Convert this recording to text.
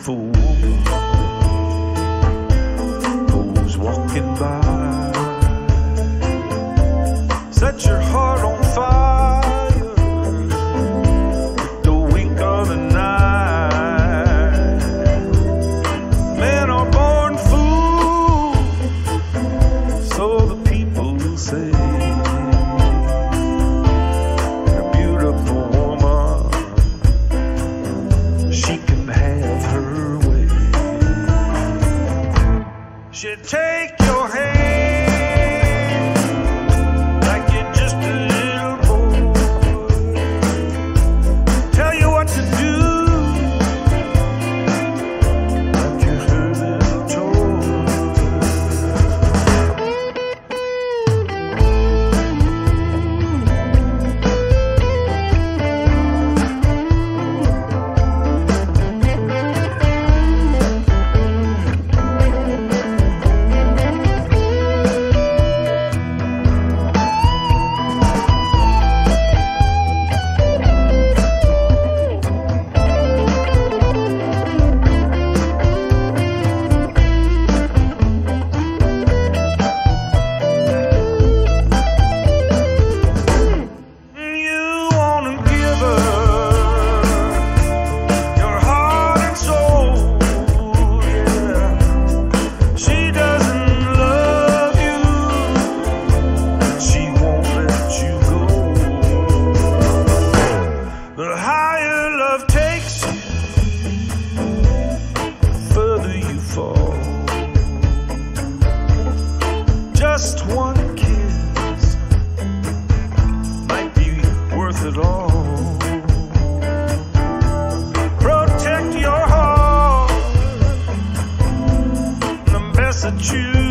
fool who's walking by. Set your heart on fire. Protect your heart, the you.